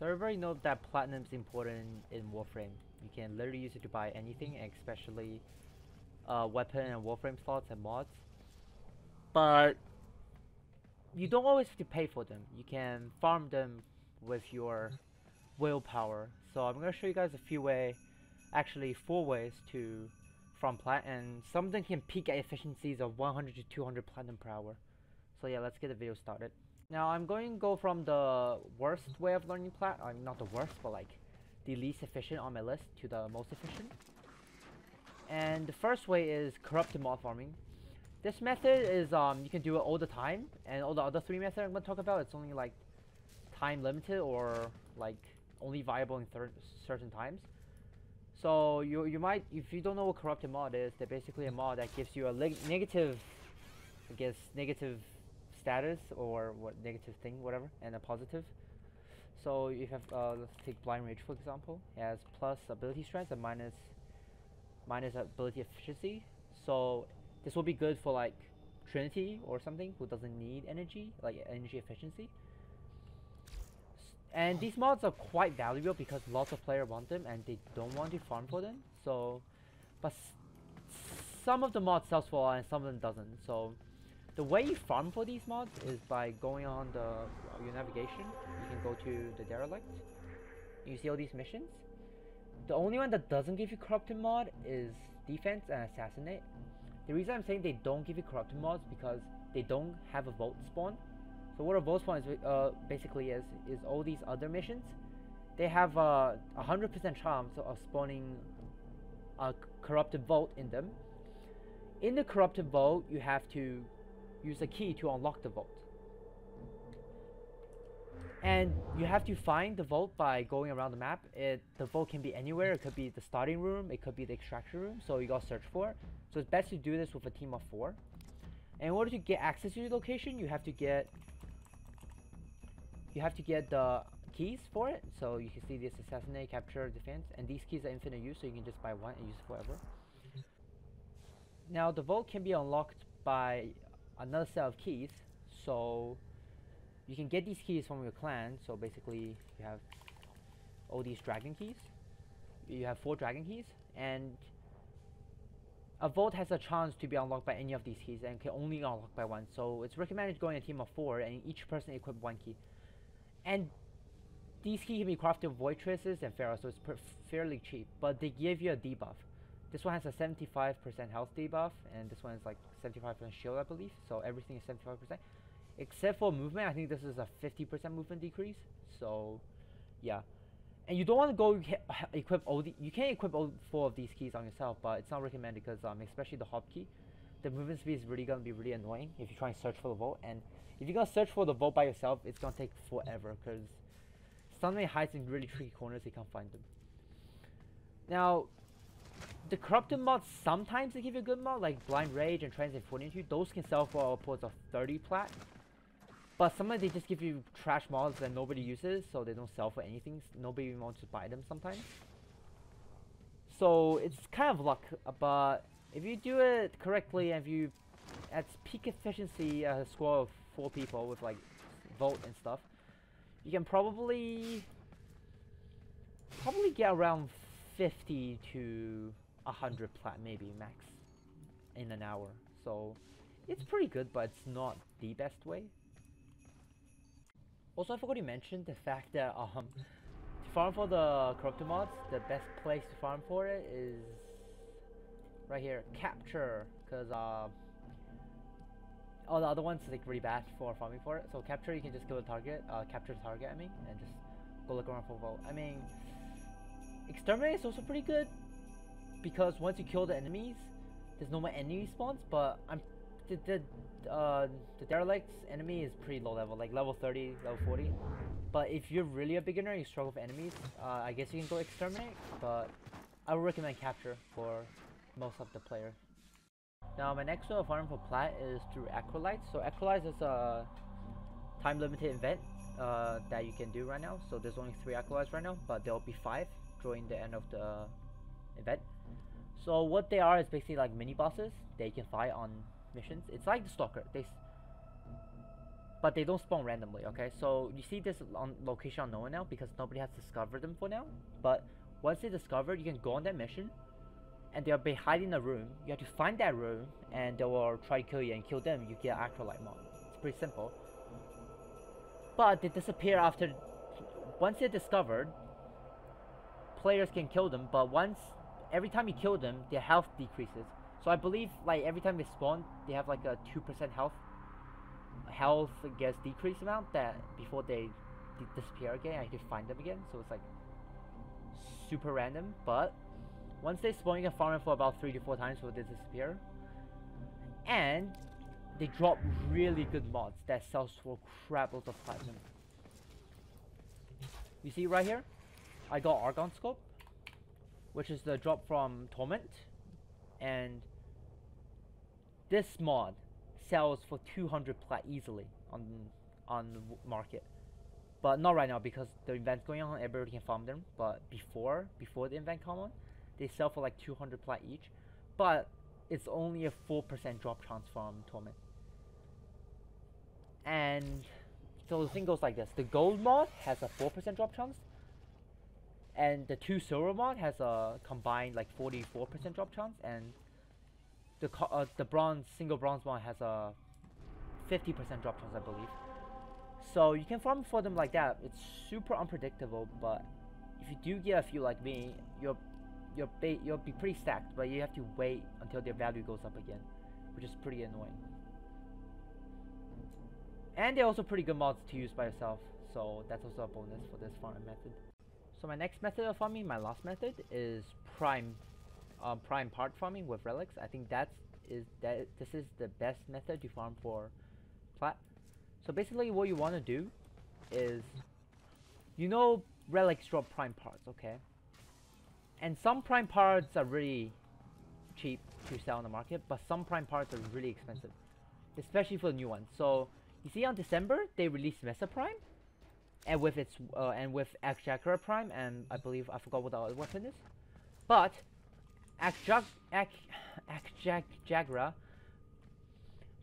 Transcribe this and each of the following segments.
So everybody knows that platinum is important in Warframe. You can literally use it to buy anything, especially uh, weapon and Warframe slots and mods. But you don't always have to pay for them. You can farm them with your willpower. So I'm going to show you guys a few way, actually four ways to farm platinum. some of them can peak at efficiencies of 100 to 200 platinum per hour. So yeah, let's get the video started. Now I'm going to go from the worst way of learning plat, I mean not the worst, but like the least efficient on my list to the most efficient. And the first way is corrupted mod farming. This method is um you can do it all the time, and all the other three methods I'm gonna talk about it's only like time limited or like only viable in certain times. So you you might if you don't know what corrupted mod is, they're basically a mod that gives you a negative, I guess negative status or what negative thing whatever, and a positive. So you have uh, let's take blind rage for example. It has plus ability strength and minus minus ability efficiency. So this will be good for like Trinity or something who doesn't need energy, like energy efficiency. And these mods are quite valuable because lots of players want them and they don't want to farm for them. So, but some of the mods sells for and some of them doesn't. So, the way you farm for these mods is by going on the your navigation. You can go to the derelict. You see all these missions. The only one that doesn't give you corrupted mod is defense and assassinate. The reason I'm saying they don't give you corrupted mods because they don't have a vault spawn. So what a vault spawn is uh, basically is is all these other missions. They have a uh, 100% chance of spawning a corrupted vault in them. In the corrupted vault, you have to use a key to unlock the vault. And you have to find the vault by going around the map. It the vault can be anywhere. It could be the starting room. It could be the extraction room. So you gotta search for it. So it's best to do this with a team of four. And in order to get access to the location, you have to get you have to get the keys for it. So you can see this assassinate, capture, defense, and these keys are infinite use, so you can just buy one and use it forever. Now the vault can be unlocked by another set of keys. So you can get these keys from your clan. So basically, you have all these dragon keys. You have four dragon keys, and a vault has a chance to be unlocked by any of these keys and can only unlock by one. So it's recommended going a team of four, and each person equip one key. And these keys can be crafted with void traces and pharaoh, so it's fairly cheap. But they give you a debuff. This one has a 75% health debuff, and this one is like 75% shield, I believe. So everything is 75% except for movement I think this is a 50% movement decrease. So yeah. And you don't want to go equip all the you can't equip all four of these keys on yourself but it's not recommended because um especially the hop key the movement speed is really gonna be really annoying if you try and search for the vault. And if you're gonna search for the vault by yourself it's gonna take forever because Sunray hides in really tricky corners you can't find them. Now the corrupted mods sometimes they give you a good mod like blind rage and transient fortitude those can sell for upwards of 30 plat but sometimes they just give you trash mods that nobody uses, so they don't sell for anything. Nobody wants to buy them sometimes. So it's kind of luck, uh, but if you do it correctly and if you at peak efficiency a score of four people with like vote and stuff, you can probably probably get around 50 to 100 plat maybe max in an hour. So it's pretty good, but it's not the best way. Also, I forgot to mention the fact that um, to farm for the corrupted mods, the best place to farm for it is right here, capture, because uh, all the other ones like really bad for farming for it. So capture, you can just kill the target, uh, capture the target, I mean, and just go look around for vault. I mean, exterminate is also pretty good because once you kill the enemies, there's no more enemy spawns. But I'm the, the, uh, the Derelict's enemy is pretty low level, like level 30, level 40. But if you're really a beginner, you struggle with enemies, uh, I guess you can go Exterminate, but I would recommend Capture for most of the players. Now my next way of farming for Plat is through Acolytes. So Acolytes is a time limited event uh, that you can do right now. So there's only 3 Acolytes right now, but there will be 5 during the end of the event. So what they are is basically like mini bosses you can fight on missions. It's like the Stalker. They but they don't spawn randomly, okay? So you see this on location unknown now because nobody has discovered them for now. But once they discovered, you can go on that mission and they'll be hiding in a room. You have to find that room and they will try to kill you and kill them. You get Acolyte mod. It's pretty simple. But they disappear after, once they're discovered, players can kill them, but once, every time you kill them, their health decreases. So I believe like every time they spawn, they have like a 2% health health gets decreased amount that before they disappear again, I have to find them again. So it's like super random. But once they spawn, you can farm them for about three to four times before they disappear. And they drop really good mods that sells for crap loads of platinum. You see right here, I got Argon Scope, which is the drop from Torment, and this mod sells for 200 plat easily on on the market. But not right now because the event's going on, everybody can farm them. But before before the event come on, they sell for like 200 plat each. But it's only a 4% drop chance from Torment. And so the thing goes like this. The gold mod has a 4% drop chance. And the two silver mod has a combined like 44% drop chance. And the uh, the bronze single bronze one has a 50% drop chance, I believe. So you can farm for them like that. It's super unpredictable, but if you do get a few like me, you're you're you'll be pretty stacked, but you have to wait until their value goes up again, which is pretty annoying. And they're also pretty good mods to use by yourself, so that's also a bonus for this farming method. So my next method of farming, my last method, is prime um, prime part farming with relics. I think that's is that this is the best method to farm for plat. So basically what you want to do is you know relics drop prime parts, okay? And some prime parts are really cheap to sell on the market, but some prime parts are really expensive. Especially for the new ones. So you see on December they released Mesa Prime and with its uh, and with Akjagara Prime and I believe I forgot what the other weapon is. But Akjagara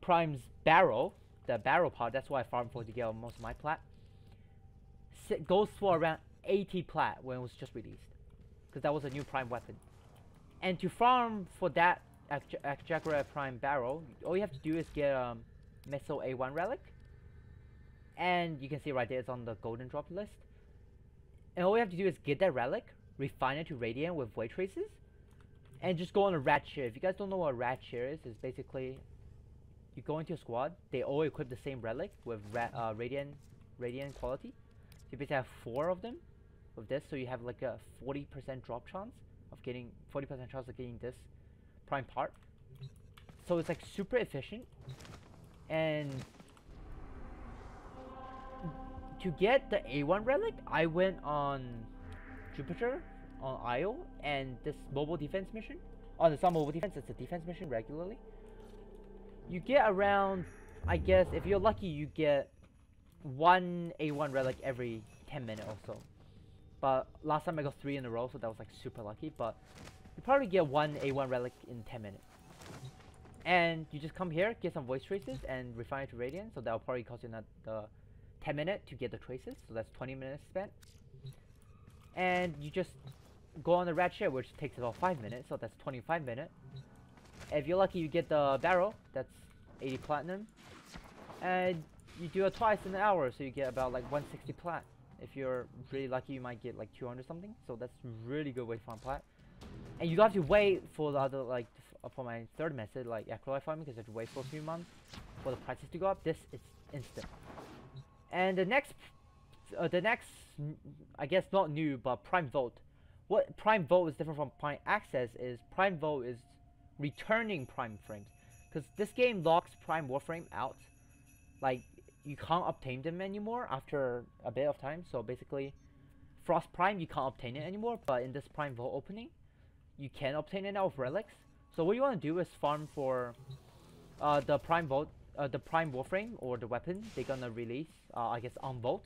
Prime's barrel, the barrel part, that's why I farmed for to get most of my plat, goes for around 80 plat when it was just released. Because that was a new prime weapon. And to farm for that Akjagara Prime barrel, all you have to do is get um, Meso A1 relic. And you can see right there it's on the golden drop list. And all you have to do is get that relic, refine it to radiant with void traces, and just go on a radshare. If you guys don't know what a rat share is, it's basically you go into a squad, they all equip the same relic with ra uh, radiant, radiant quality. So you basically have four of them with this, so you have like a 40% drop chance of getting 40% chance of getting this prime part. So it's like super efficient, and to get the A1 relic, I went on Jupiter on Io and this mobile defense mission. On the some mobile defense, it's a defense mission regularly. You get around, I guess, if you're lucky, you get one A1 relic every 10 minutes or so. But last time I got three in a row, so that was like super lucky. But you probably get one A1 relic in 10 minutes. And you just come here, get some void traces, and refine it to radiant. So that'll probably cost you another 10 minutes to get the traces. So that's 20 minutes spent. And you just go on the radshare, which takes about 5 minutes, so that's 25 minutes. If you're lucky, you get the barrel, that's 80 platinum. And you do it twice in an hour, so you get about like 160 plat. If you're really lucky, you might get like 200 something, so that's really good way to farm plat. And you don't have to wait for the other, like, for my third method, like Acolyte farming, because you have to wait for a few months for the prices to go up. This is instant. And the next, uh, the next, I guess not new, but Prime Vault what Prime Vault is different from Prime Access is Prime Vault is returning Prime frames. Because this game locks Prime Warframe out. Like, you can't obtain them anymore after a bit of time. So basically, Frost Prime, you can't obtain it anymore. But in this Prime Vault opening, you can obtain it now with relics. So what you want to do is farm for uh, the Prime Vault, uh, the Prime Warframe or the weapon they're gonna release, uh, I guess, on Vault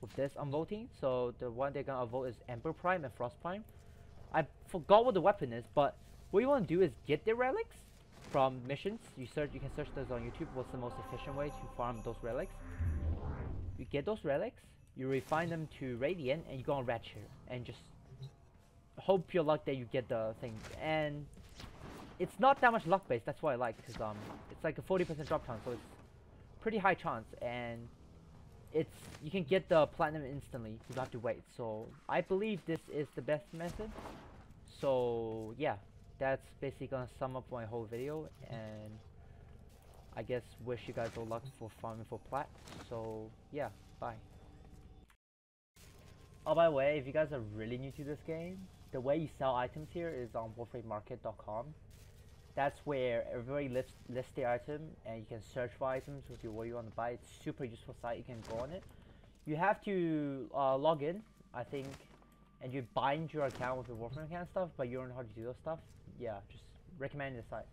with this I'm. So the one they're gonna vault is Ember Prime and Frost Prime. I forgot what the weapon is, but what you want to do is get the relics from missions. You search, you can search those on YouTube. What's the most efficient way to farm those relics? You get those relics, you refine them to radiant, and you go on radshare and just hope your luck that you get the thing. And it's not that much luck based. That's why I like because um, it's like a 40% drop chance, so it's pretty high chance and it's you can get the platinum instantly you don't have to wait. So I believe this is the best method. So yeah that's basically gonna sum up my whole video and I guess wish you guys all luck for farming for plat. So yeah bye. Oh by the way if you guys are really new to this game the way you sell items here is on warframemarket.com that's where everybody lists, lists the item and you can search for items with your what you want to buy. It's super useful site. You can go on it. You have to uh, log in, I think, and you bind your account with your Warframe account stuff, but you don't know how to do those stuff. Yeah, just recommend the site.